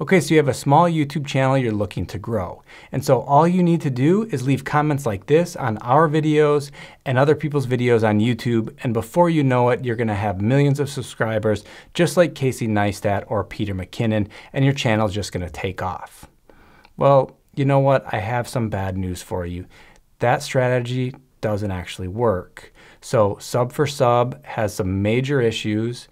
Okay, so you have a small YouTube channel you're looking to grow. And so all you need to do is leave comments like this on our videos and other people's videos on YouTube. And before you know it, you're gonna have millions of subscribers, just like Casey Neistat or Peter McKinnon, and your channel's just gonna take off. Well, you know what? I have some bad news for you. That strategy doesn't actually work. So sub for sub has some major issues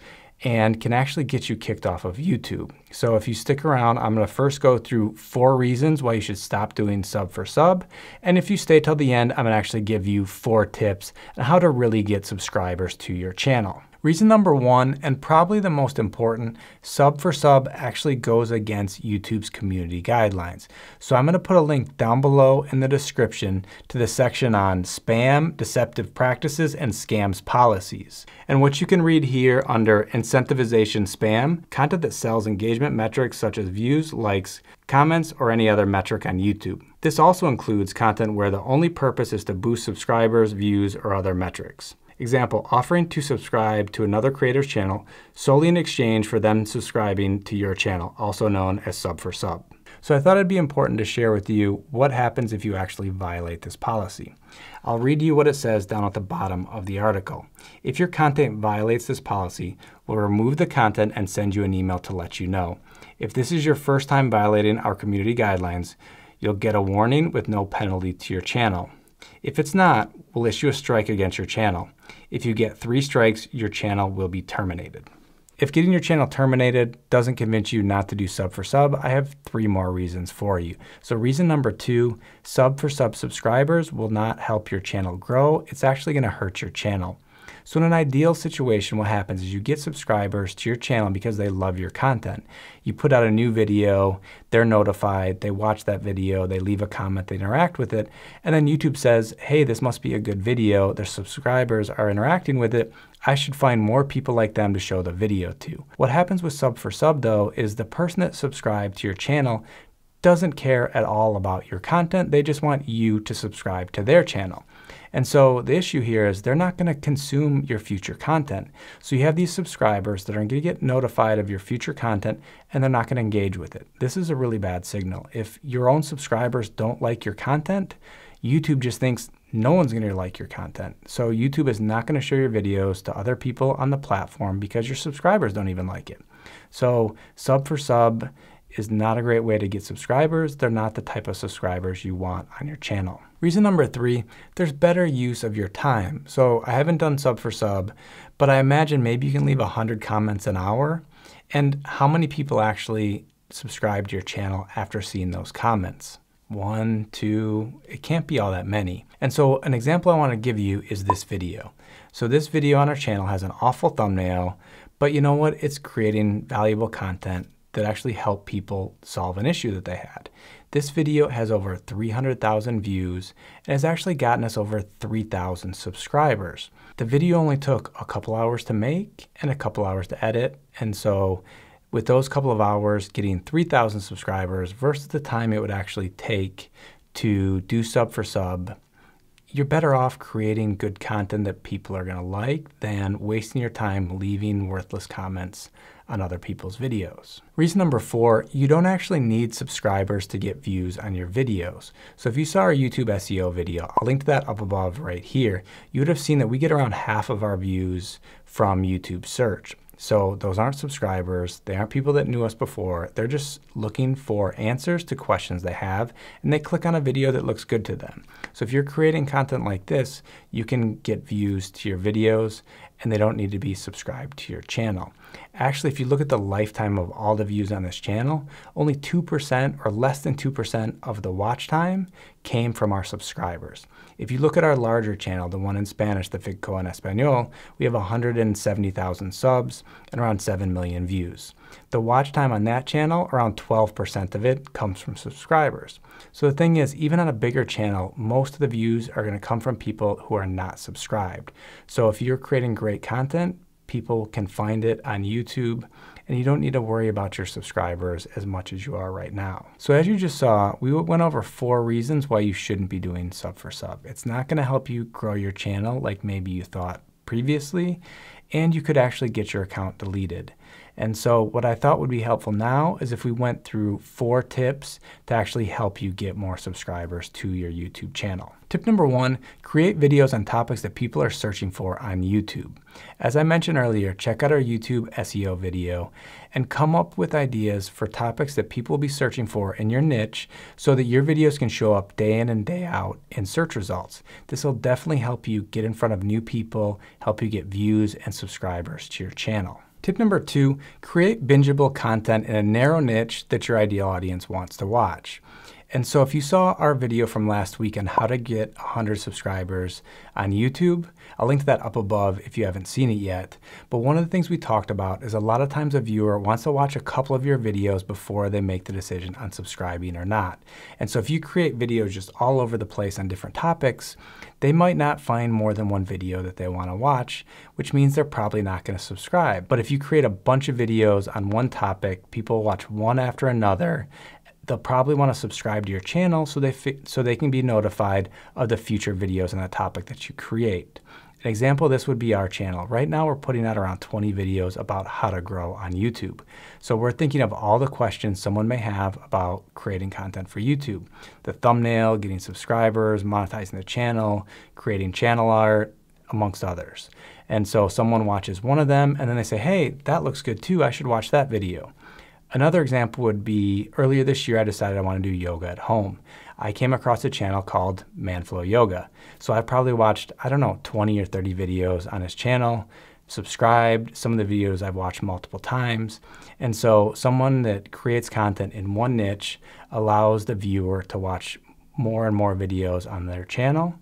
and can actually get you kicked off of YouTube. So if you stick around, I'm gonna first go through four reasons why you should stop doing sub for sub. And if you stay till the end, I'm gonna actually give you four tips on how to really get subscribers to your channel. Reason number one, and probably the most important, sub for sub actually goes against YouTube's community guidelines. So I'm going to put a link down below in the description to the section on spam, deceptive practices, and scams policies. And what you can read here under incentivization spam, content that sells engagement metrics such as views, likes, comments, or any other metric on YouTube. This also includes content where the only purpose is to boost subscribers, views, or other metrics. Example, offering to subscribe to another creator's channel solely in exchange for them subscribing to your channel, also known as sub for sub. So I thought it'd be important to share with you what happens if you actually violate this policy. I'll read you what it says down at the bottom of the article. If your content violates this policy, we'll remove the content and send you an email to let you know. If this is your first time violating our community guidelines, you'll get a warning with no penalty to your channel. If it's not, we'll issue a strike against your channel. If you get three strikes, your channel will be terminated. If getting your channel terminated doesn't convince you not to do sub for sub, I have three more reasons for you. So reason number two, sub for sub subscribers will not help your channel grow. It's actually gonna hurt your channel. So in an ideal situation, what happens is you get subscribers to your channel because they love your content. You put out a new video, they're notified, they watch that video, they leave a comment, they interact with it, and then YouTube says, hey, this must be a good video, their subscribers are interacting with it, I should find more people like them to show the video to. What happens with sub for sub though is the person that subscribed to your channel doesn't care at all about your content, they just want you to subscribe to their channel. And so the issue here is they're not going to consume your future content. So you have these subscribers that are going to get notified of your future content and they're not going to engage with it. This is a really bad signal. If your own subscribers don't like your content, YouTube just thinks no one's going to like your content. So YouTube is not going to show your videos to other people on the platform because your subscribers don't even like it. So sub for sub is not a great way to get subscribers. They're not the type of subscribers you want on your channel. Reason number three, there's better use of your time. So I haven't done sub for sub, but I imagine maybe you can leave 100 comments an hour. And how many people actually subscribe to your channel after seeing those comments? One, two, it can't be all that many. And so an example I want to give you is this video. So this video on our channel has an awful thumbnail, but you know what? It's creating valuable content that actually help people solve an issue that they had. This video has over 300,000 views and has actually gotten us over 3,000 subscribers. The video only took a couple hours to make and a couple hours to edit, and so with those couple of hours getting 3,000 subscribers versus the time it would actually take to do sub for sub, you're better off creating good content that people are going to like than wasting your time leaving worthless comments on other people's videos. Reason number four, you don't actually need subscribers to get views on your videos. So if you saw our YouTube SEO video, I'll link to that up above right here, you would have seen that we get around half of our views from YouTube search. So those aren't subscribers. They aren't people that knew us before. They're just looking for answers to questions they have, and they click on a video that looks good to them. So if you're creating content like this, you can get views to your videos, and they don't need to be subscribed to your channel. Actually, if you look at the lifetime of all the views on this channel, only 2% or less than 2% of the watch time came from our subscribers. If you look at our larger channel, the one in Spanish, the Figco en Español, we have 170,000 subs and around 7 million views. The watch time on that channel, around 12% of it comes from subscribers. So the thing is, even on a bigger channel, most of the views are going to come from people who are not subscribed. So if you're creating great content, people can find it on YouTube and you don't need to worry about your subscribers as much as you are right now. So as you just saw, we went over four reasons why you shouldn't be doing sub for sub. It's not gonna help you grow your channel like maybe you thought previously, and you could actually get your account deleted. And so what I thought would be helpful now is if we went through four tips to actually help you get more subscribers to your YouTube channel. Tip number one, create videos on topics that people are searching for on YouTube. As I mentioned earlier, check out our YouTube SEO video and come up with ideas for topics that people will be searching for in your niche so that your videos can show up day in and day out in search results. This will definitely help you get in front of new people, help you get views and subscribers to your channel. Tip number two, create bingeable content in a narrow niche that your ideal audience wants to watch. And so if you saw our video from last week on how to get 100 subscribers on YouTube, I'll link to that up above if you haven't seen it yet. But one of the things we talked about is a lot of times a viewer wants to watch a couple of your videos before they make the decision on subscribing or not. And so if you create videos just all over the place on different topics, they might not find more than one video that they want to watch, which means they're probably not going to subscribe. But if you create a bunch of videos on one topic, people watch one after another, they'll probably want to subscribe to your channel so they, so they can be notified of the future videos on that topic that you create. An example of this would be our channel. Right now we're putting out around 20 videos about how to grow on YouTube. So we're thinking of all the questions someone may have about creating content for YouTube. The thumbnail, getting subscribers, monetizing the channel, creating channel art, amongst others. And so someone watches one of them and then they say, hey, that looks good too, I should watch that video. Another example would be earlier this year I decided I want to do yoga at home. I came across a channel called Manflow Yoga. So I probably watched, I don't know, 20 or 30 videos on his channel, subscribed, some of the videos I've watched multiple times. And so someone that creates content in one niche allows the viewer to watch more and more videos on their channel.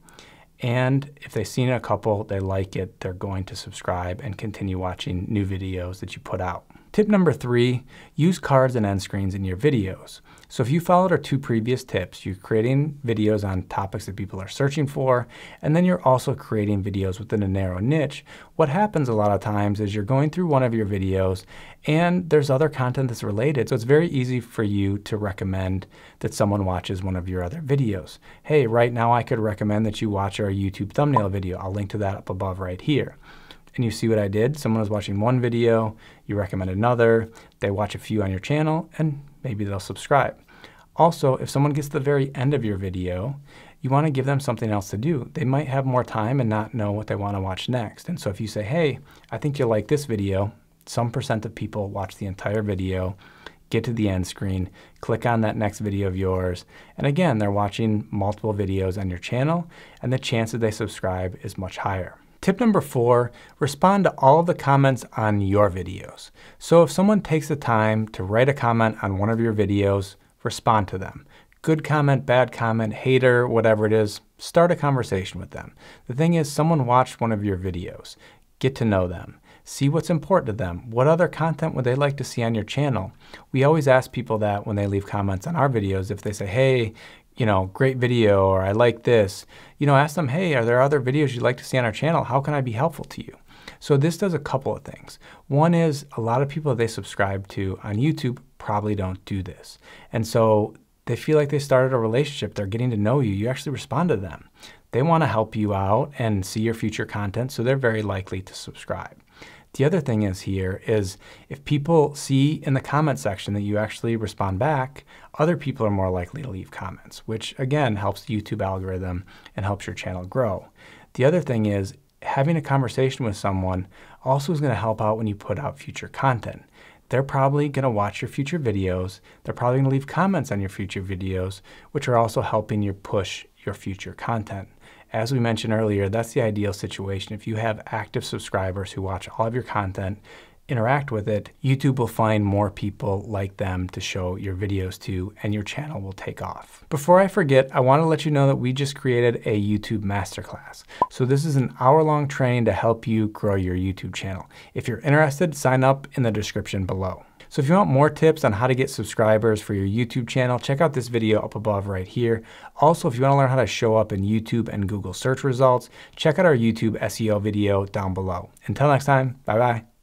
And if they've seen a couple, they like it, they're going to subscribe and continue watching new videos that you put out. Tip number three, use cards and end screens in your videos. So if you followed our two previous tips, you're creating videos on topics that people are searching for, and then you're also creating videos within a narrow niche. What happens a lot of times is you're going through one of your videos and there's other content that's related. So it's very easy for you to recommend that someone watches one of your other videos. Hey, right now I could recommend that you watch our YouTube thumbnail video. I'll link to that up above right here and you see what I did. Someone was watching one video, you recommend another, they watch a few on your channel, and maybe they'll subscribe. Also, if someone gets to the very end of your video, you want to give them something else to do. They might have more time and not know what they want to watch next. And so if you say, hey, I think you'll like this video, some percent of people watch the entire video, get to the end screen, click on that next video of yours, and again, they're watching multiple videos on your channel, and the chance that they subscribe is much higher. Tip number four, respond to all the comments on your videos. So if someone takes the time to write a comment on one of your videos, respond to them. Good comment, bad comment, hater, whatever it is, start a conversation with them. The thing is, someone watched one of your videos. Get to know them. See what's important to them. What other content would they like to see on your channel? We always ask people that when they leave comments on our videos. If they say, hey, you know, great video or I like this, you know, ask them, hey, are there other videos you'd like to see on our channel? How can I be helpful to you? So this does a couple of things. One is a lot of people they subscribe to on YouTube probably don't do this. And so they feel like they started a relationship. They're getting to know you. You actually respond to them. They want to help you out and see your future content, so they're very likely to subscribe. The other thing is here is if people see in the comment section that you actually respond back, other people are more likely to leave comments, which again helps the YouTube algorithm and helps your channel grow. The other thing is having a conversation with someone also is going to help out when you put out future content. They're probably going to watch your future videos. They're probably going to leave comments on your future videos, which are also helping you push your future content. As we mentioned earlier, that's the ideal situation. If you have active subscribers who watch all of your content, interact with it, YouTube will find more people like them to show your videos to and your channel will take off. Before I forget, I want to let you know that we just created a YouTube masterclass. So this is an hour-long training to help you grow your YouTube channel. If you're interested, sign up in the description below. So if you want more tips on how to get subscribers for your YouTube channel, check out this video up above right here. Also, if you want to learn how to show up in YouTube and Google search results, check out our YouTube SEO video down below. Until next time, bye-bye.